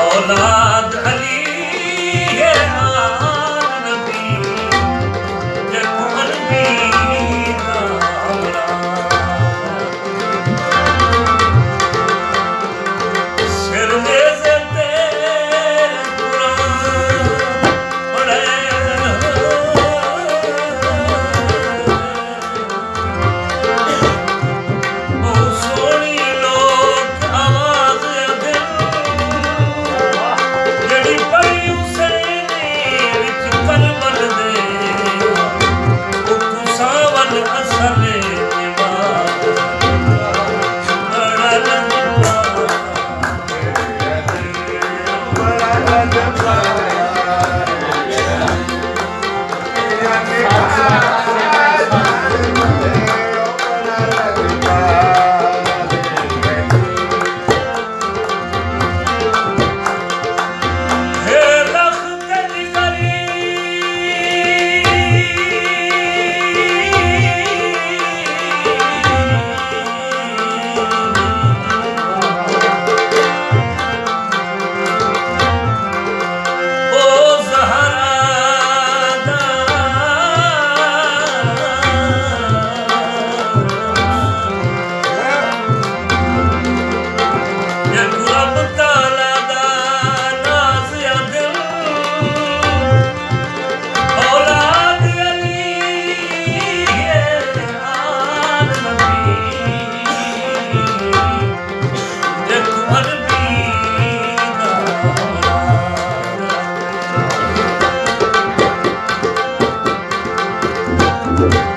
Hola. Subhanallah.